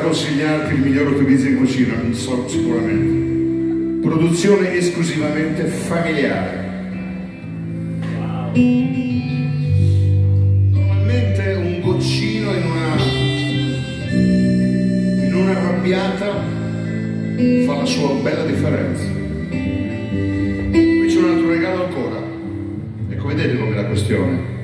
consigliarti il miglior utilizzo in cucina, non so sicuramente. Produzione esclusivamente familiare. Normalmente un goccino in una, in una arrabbiata fa la sua bella differenza. Qui c'è un altro regalo ancora. Ecco, vedete com'è la questione.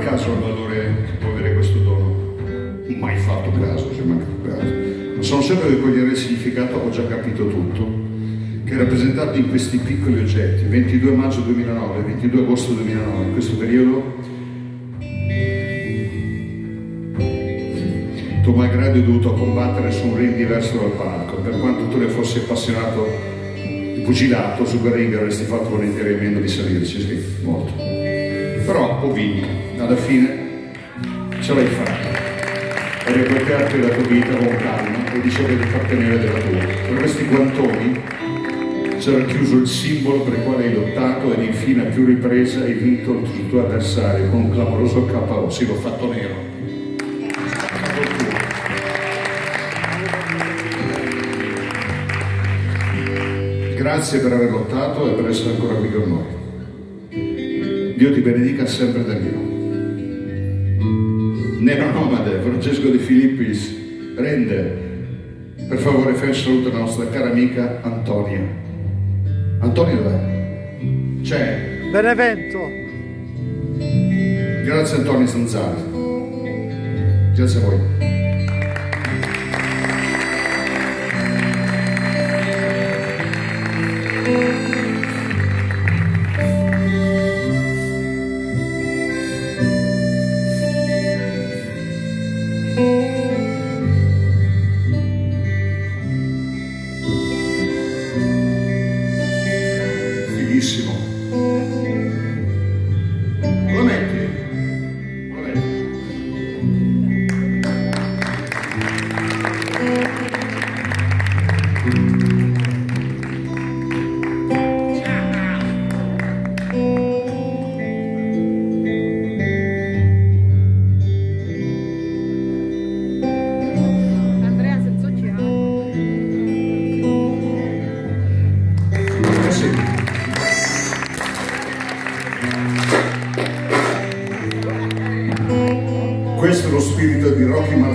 Caso al valore che può avere questo dono. Mai fatto caso, ci è mai capitato. Ma sono sempre che cogliere il significato, ho già capito tutto, che è rappresentato in questi piccoli oggetti. 22 maggio 2009, 22 agosto 2009, in questo periodo tuo malgrado hai dovuto combattere su un ring diverso dal palco. Per quanto tu ne fossi appassionato di pugilato, sul ring avresti fatto volentieri meno di salirci, sì, molto. Però ho vinto, alla fine ce l'hai fatta. Hai recuperati la tua vita con calma e dicevi di appartenere della tua. Per questi guantoni c'era chiuso il simbolo per il quale hai lottato ed infine a più riprese hai vinto il tuo avversario con un clamoroso KO. Sì, l'ho fatto nero. Grazie per aver lottato e per essere ancora qui con noi. Dio ti benedica sempre Danilo. Nero Nomade, Francesco De Filippis, Rende, per favore fai un saluto alla nostra cara amica Antonia. Antonia dov'è? C'è. Benevento. Grazie Antonio Sanzari. Grazie a voi.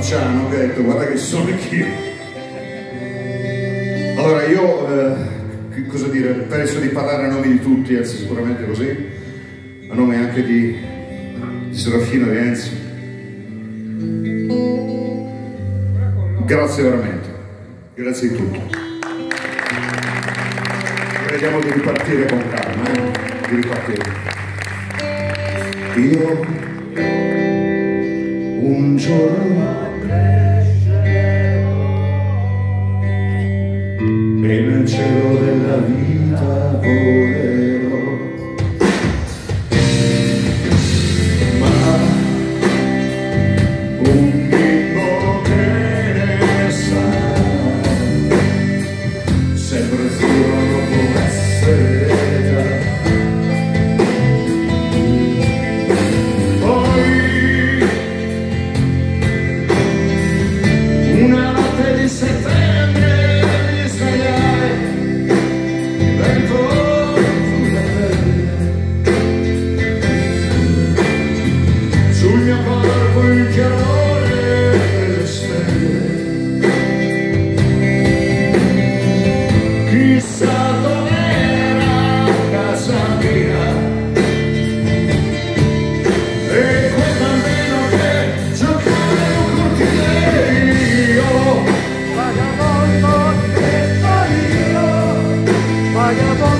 Marciano che ha detto guarda che sono anch'io. Allora io, eh, cosa dire, penso di parlare a nome di tutti, anzi sicuramente così, a nome anche di, di Serafino e Enzi. Grazie veramente, grazie di tutto. Vediamo di ripartire con calma, eh? di ripartire. Io un giorno e 阳光